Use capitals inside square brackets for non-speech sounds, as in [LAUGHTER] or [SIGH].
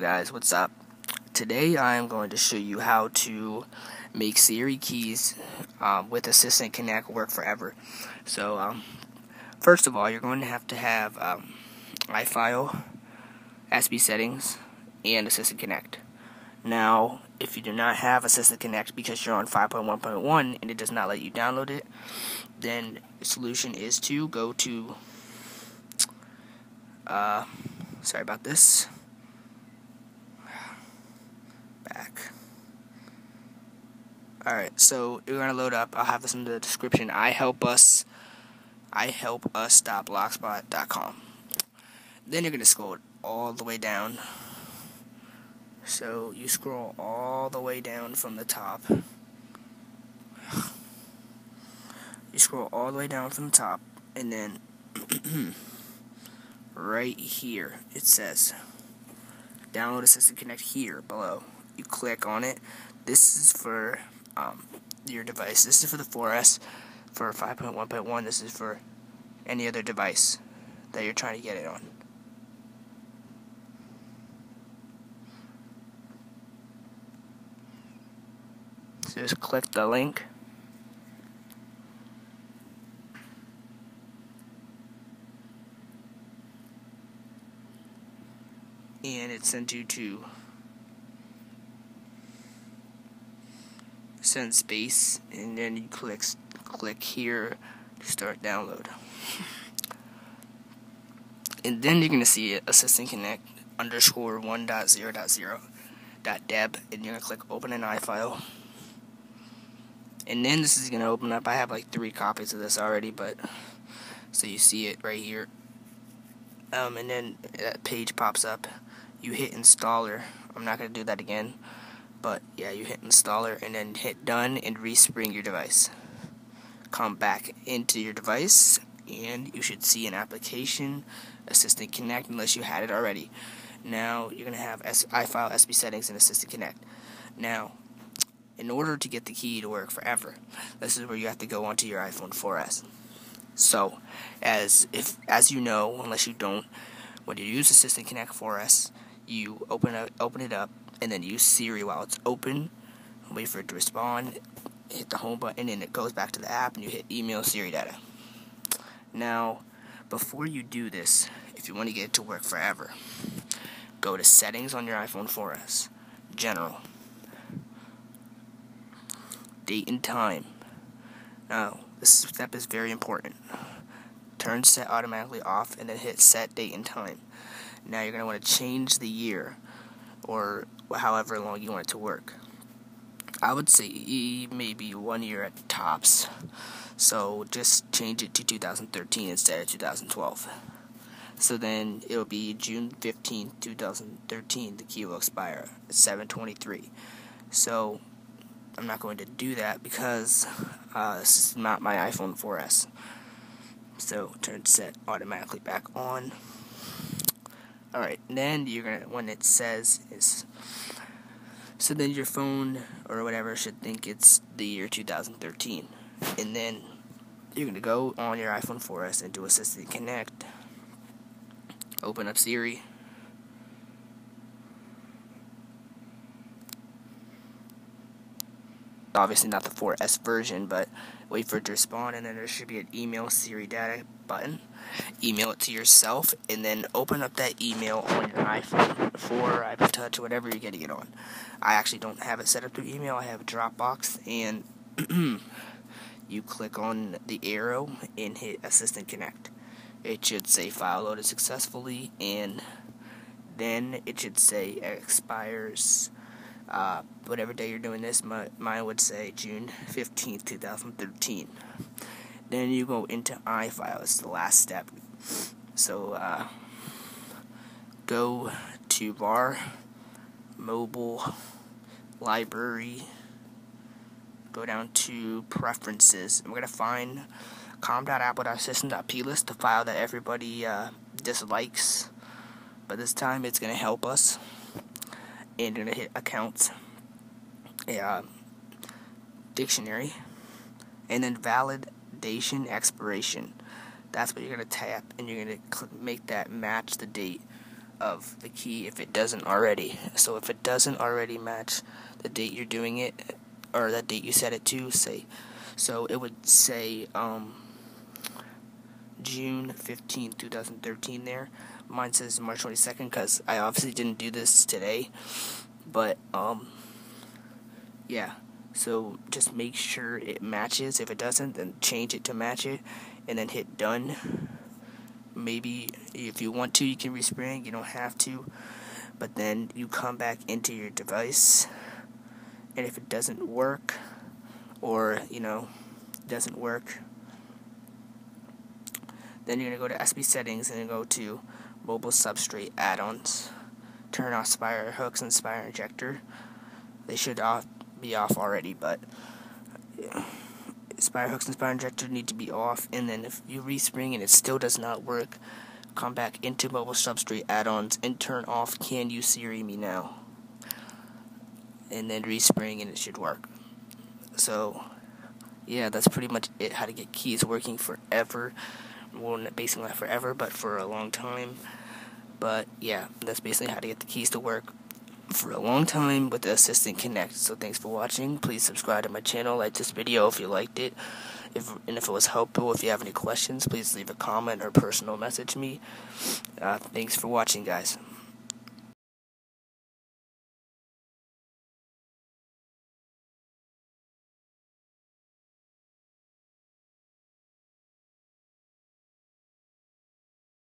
guys what's up? Today I am going to show you how to make Siri keys um, with Assistant Connect work forever. So um, first of all you're going to have to have um, iFile SB settings and Assistant Connect. Now if you do not have Assistant Connect because you're on 5.1.1 and it does not let you download it then the solution is to go to uh, sorry about this back. Alright, so you're gonna load up. I'll have this in the description. I help us. I help us. Then you're gonna scroll all the way down. So you scroll all the way down from the top. You scroll all the way down from the top, and then [CLEARS THROAT] right here it says download Assistant Connect here below you click on it. This is for um, your device. This is for the 4S for 5.1.1. This is for any other device that you're trying to get it on. So just click the link. And it sends you to SendSpace and then you click click here to start download. And then you're gonna see assistant connect underscore 1.0.0 dot deb and you're gonna click open an iFile. And then this is gonna open up I have like three copies of this already but so you see it right here. Um, and then that page pops up. You hit installer. I'm not gonna do that again but yeah, you hit installer and then hit done and respring your device. Come back into your device and you should see an application Assistant Connect unless you had it already. Now you're going to have iFile SB settings and Assistant Connect. Now, in order to get the key to work forever, this is where you have to go onto your iPhone 4S. So, as if as you know, unless you don't, when you use Assistant Connect 4S, you open it, open it up and then use Siri while it's open. Wait for it to respond. Hit the home button and it goes back to the app and you hit email Siri data. Now, before you do this, if you want to get it to work forever, go to settings on your iPhone 4S, general, date and time. Now, this step is very important. Turn set automatically off and then hit set date and time. Now you're going to want to change the year or however long you want it to work. I would say maybe one year at tops. So just change it to 2013 instead of 2012. So then it'll be June 15, 2013. The key will expire at 7:23. So I'm not going to do that because uh, this is not my iPhone 4S. So turn set automatically back on. Alright, then you're gonna when it says is so then your phone or whatever should think it's the year 2013. And then you're gonna go on your iPhone 4S and do Assistant Connect. Open up Siri. Obviously not the 4S version, but wait for it to respond, and then there should be an email Siri data button email it to yourself, and then open up that email on your iPhone 4, iPod Touch, whatever you're getting it on. I actually don't have it set up through email. I have Dropbox, and [CLEARS THROAT] you click on the arrow and hit Assistant Connect. It should say file loaded successfully, and then it should say expires. Uh, whatever day you're doing this, my, mine would say June 15th, 2013. Then you go into iFile. It's the last step. So uh, go to var, mobile, library. Go down to preferences. we're gonna find com.apple.assistant.plist, the file that everybody uh, dislikes. But this time it's gonna help us. Hit accounts, a dictionary, and then validation expiration. That's what you're going to tap, and you're going to make that match the date of the key if it doesn't already. So if it doesn't already match the date you're doing it, or that date you set it to, say, so it would say um, June 15, 2013 there. Mine says March 22nd because I obviously didn't do this today. But, um, yeah. So just make sure it matches. If it doesn't, then change it to match it. And then hit done. Maybe if you want to, you can respring. You don't have to. But then you come back into your device. And if it doesn't work, or, you know, doesn't work, then you're to go to SB settings and go to mobile substrate add-ons. Turn off spire hooks and spire injector. They should off, be off already, but yeah. spire hooks and spire injector need to be off. And then if you respring and it still does not work, come back into mobile substrate add-ons and turn off Can You Siri Me Now. And then respring and it should work. So yeah, that's pretty much it. How to get keys working forever well, basically not forever, but for a long time. But yeah, that's basically how to get the keys to work for a long time with the Assistant Connect. So thanks for watching. Please subscribe to my channel, like this video if you liked it. If, and if it was helpful, if you have any questions, please leave a comment or personal message me. Uh, thanks for watching, guys.